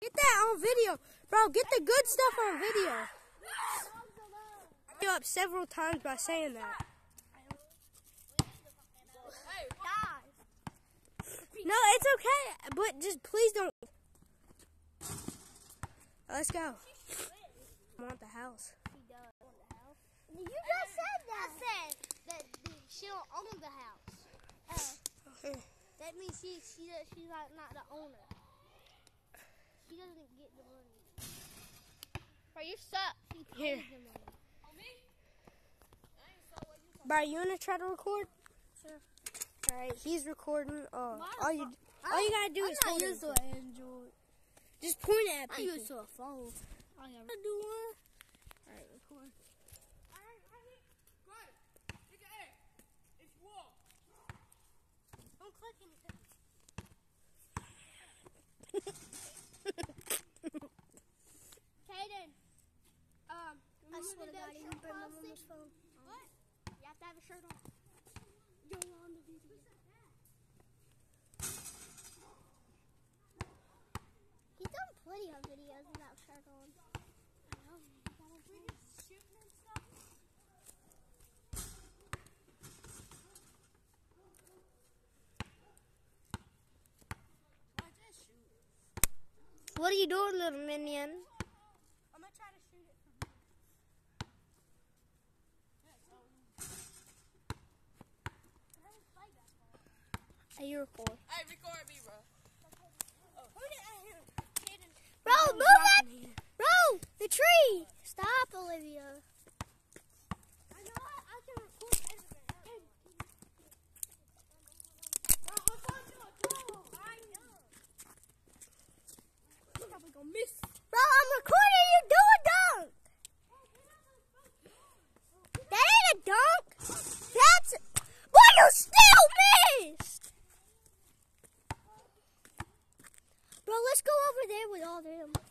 Get that on video. Bro, get the good stuff on video. I up several times by saying that. No, it's okay, but just please don't. Let's go. I want the house. You just said that. I said that she don't own the house. Okay. That means she she she's like not the owner. She doesn't get the money. Bro, you suck. She Here. the money. Bro, you wanna try to record? Sure. All right, he's recording. Uh, all you all you gotta do I'm is not hold used it. to an Android. Just point it at I'm people. used to a phone. I gotta do one. All right, record. Don't click I swear to God, you on this phone. What? You have to have a shirt on. You're on the video. He's done plenty of videos without shirt on. I know. He got a shooting and stuff. What are you doing, little minion? I'm gonna try to shoot it from here. Hey, you record. I record me, bro. Who did I hear? Bro, move that! Bro, the tree! Stop, Olivia. I know I, I can record everything. Bro, hold on to a drone. I know. You're probably gonna miss. Bro, I'm recording you do a dunk. That ain't a dunk. That's. But you still missed. Bro, let's go over there with all of them.